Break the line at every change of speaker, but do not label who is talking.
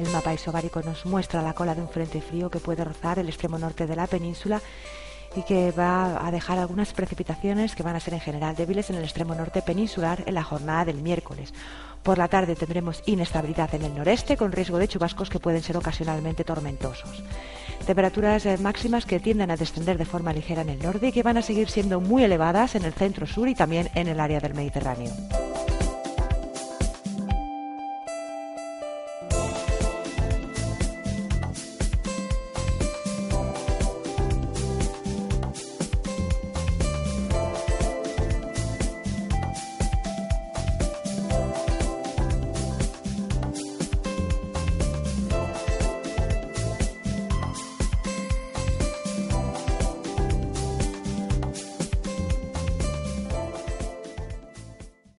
El mapa isobárico nos muestra la cola de un frente frío que puede rozar el extremo norte de la península y que va a dejar algunas precipitaciones que van a ser en general débiles en el extremo norte peninsular en la jornada del miércoles. Por la tarde tendremos inestabilidad en el noreste con riesgo de chubascos que pueden ser ocasionalmente tormentosos. Temperaturas eh, máximas que tienden a descender de forma ligera en el norte y que van a seguir siendo muy elevadas en el centro sur y también en el área del Mediterráneo.